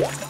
Yeah.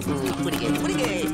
What are you? What are you?